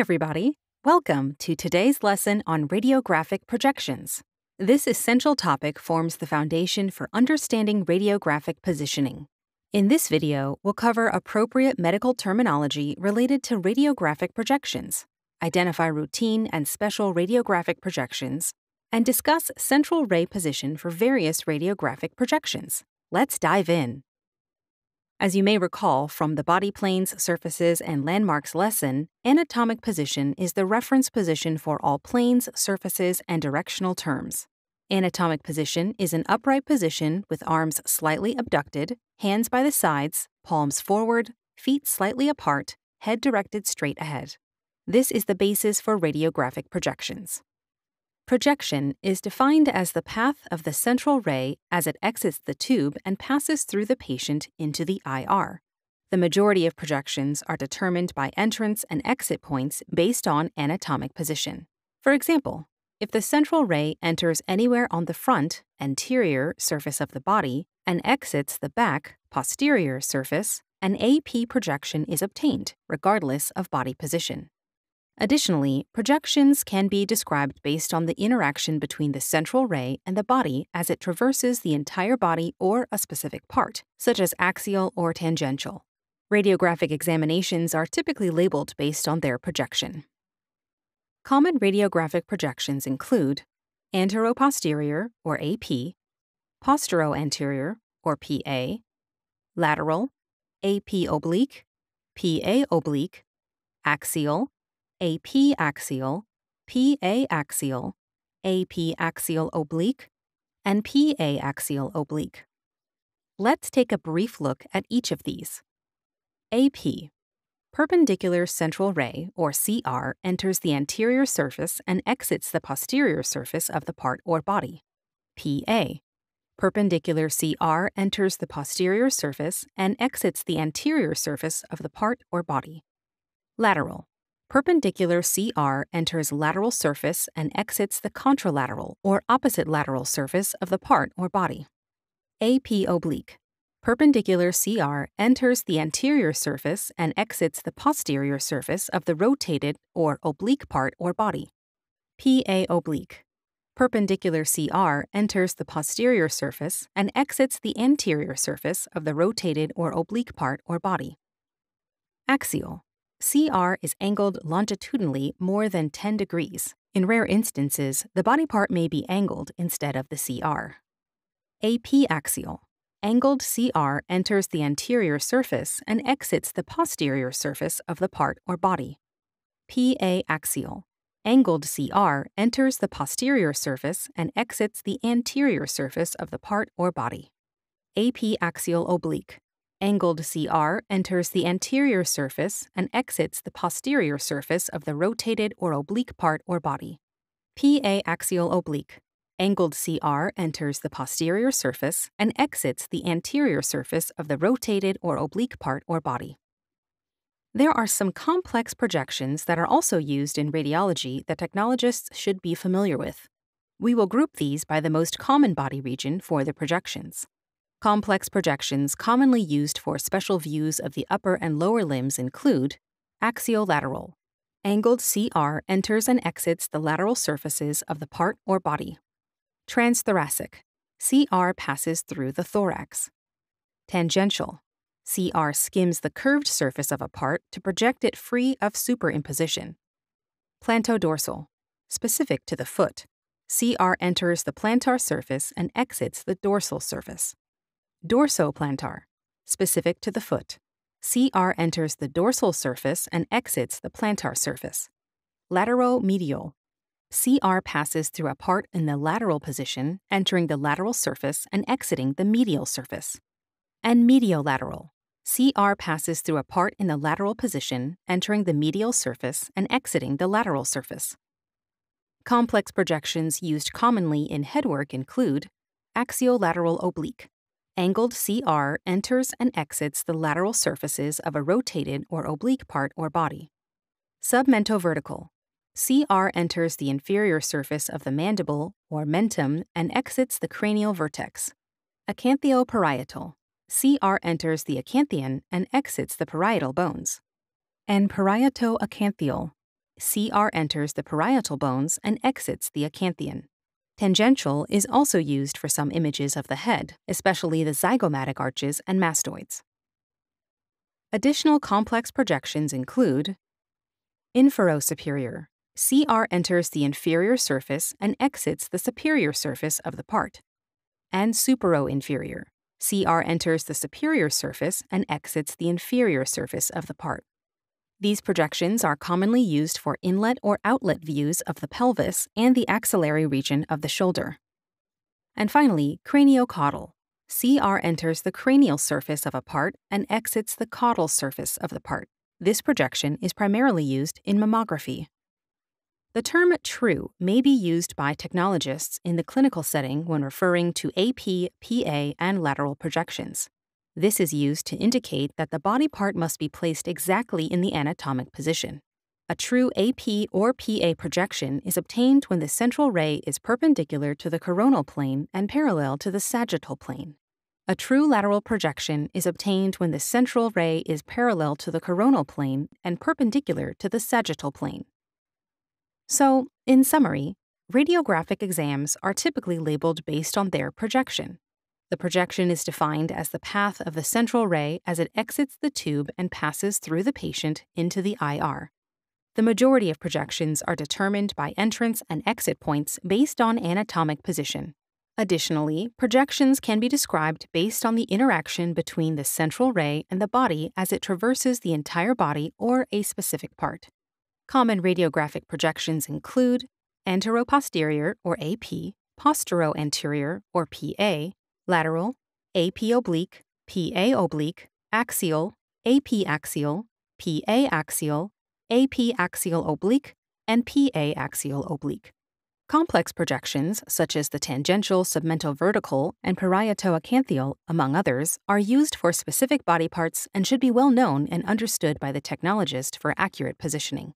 everybody. Welcome to today's lesson on radiographic projections. This essential topic forms the foundation for understanding radiographic positioning. In this video, we'll cover appropriate medical terminology related to radiographic projections, identify routine and special radiographic projections, and discuss central ray position for various radiographic projections. Let's dive in. As you may recall from the body planes, surfaces, and landmarks lesson, anatomic position is the reference position for all planes, surfaces, and directional terms. Anatomic position is an upright position with arms slightly abducted, hands by the sides, palms forward, feet slightly apart, head directed straight ahead. This is the basis for radiographic projections. Projection is defined as the path of the central ray as it exits the tube and passes through the patient into the IR. The majority of projections are determined by entrance and exit points based on anatomic position. For example, if the central ray enters anywhere on the front, anterior surface of the body and exits the back, posterior surface, an AP projection is obtained, regardless of body position. Additionally, projections can be described based on the interaction between the central ray and the body as it traverses the entire body or a specific part, such as axial or tangential. Radiographic examinations are typically labeled based on their projection. Common radiographic projections include anteroposterior, or AP, posteroanterior, or PA, lateral, AP oblique, PA oblique, axial, AP axial, PA axial, AP axial oblique, and PA axial oblique. Let's take a brief look at each of these. AP Perpendicular central ray, or CR, enters the anterior surface and exits the posterior surface of the part or body. PA Perpendicular CR enters the posterior surface and exits the anterior surface of the part or body. Lateral Perpendicular CR enters lateral surface and exits the contralateral or opposite lateral surface of the part or body. AP oblique. Perpendicular CR enters the anterior surface and exits the posterior surface of the rotated or oblique part or body. PA oblique. Perpendicular CR enters the posterior surface and exits the anterior surface of the rotated or oblique part or body. Axial. CR is angled longitudinally more than 10 degrees. In rare instances, the body part may be angled instead of the CR. AP axial. Angled CR enters the anterior surface and exits the posterior surface of the part or body. PA axial. Angled CR enters the posterior surface and exits the anterior surface of the part or body. AP axial oblique. Angled CR enters the anterior surface and exits the posterior surface of the rotated or oblique part or body. PA axial oblique. Angled CR enters the posterior surface and exits the anterior surface of the rotated or oblique part or body. There are some complex projections that are also used in radiology that technologists should be familiar with. We will group these by the most common body region for the projections. Complex projections commonly used for special views of the upper and lower limbs include axiolateral. Angled CR enters and exits the lateral surfaces of the part or body. Transthoracic. CR passes through the thorax. Tangential. CR skims the curved surface of a part to project it free of superimposition. Plantodorsal. Specific to the foot. CR enters the plantar surface and exits the dorsal surface. Dorsoplantar, specific to the foot. CR enters the dorsal surface and exits the plantar surface. Lateromedial. CR passes through a part in the lateral position, entering the lateral surface and exiting the medial surface. And mediolateral. CR passes through a part in the lateral position, entering the medial surface and exiting the lateral surface. Complex projections used commonly in headwork include axiolateral oblique, Angled CR enters and exits the lateral surfaces of a rotated or oblique part or body. Submentovertical. CR enters the inferior surface of the mandible or mentum and exits the cranial vertex. Acanthoparietal. CR enters the acanthion and exits the parietal bones. And parietoacanthial. CR enters the parietal bones and exits the acanthion. Tangential is also used for some images of the head, especially the zygomatic arches and mastoids. Additional complex projections include inferosuperior. CR enters the inferior surface and exits the superior surface of the part. And superoinferior. CR enters the superior surface and exits the inferior surface of the part. These projections are commonly used for inlet or outlet views of the pelvis and the axillary region of the shoulder. And finally, craniocaudal. CR enters the cranial surface of a part and exits the caudal surface of the part. This projection is primarily used in mammography. The term true may be used by technologists in the clinical setting when referring to AP, PA, and lateral projections. This is used to indicate that the body part must be placed exactly in the anatomic position. A true AP or PA projection is obtained when the central ray is perpendicular to the coronal plane and parallel to the sagittal plane. A true lateral projection is obtained when the central ray is parallel to the coronal plane and perpendicular to the sagittal plane. So, in summary, radiographic exams are typically labeled based on their projection. The projection is defined as the path of the central ray as it exits the tube and passes through the patient into the IR. The majority of projections are determined by entrance and exit points based on anatomic position. Additionally, projections can be described based on the interaction between the central ray and the body as it traverses the entire body or a specific part. Common radiographic projections include anteroposterior or AP, posteroanterior or PA, lateral, AP oblique, PA oblique, axial, AP axial, PA axial, AP axial oblique, and PA axial oblique. Complex projections, such as the tangential submentovertical and parietoacanthial, among others, are used for specific body parts and should be well known and understood by the technologist for accurate positioning.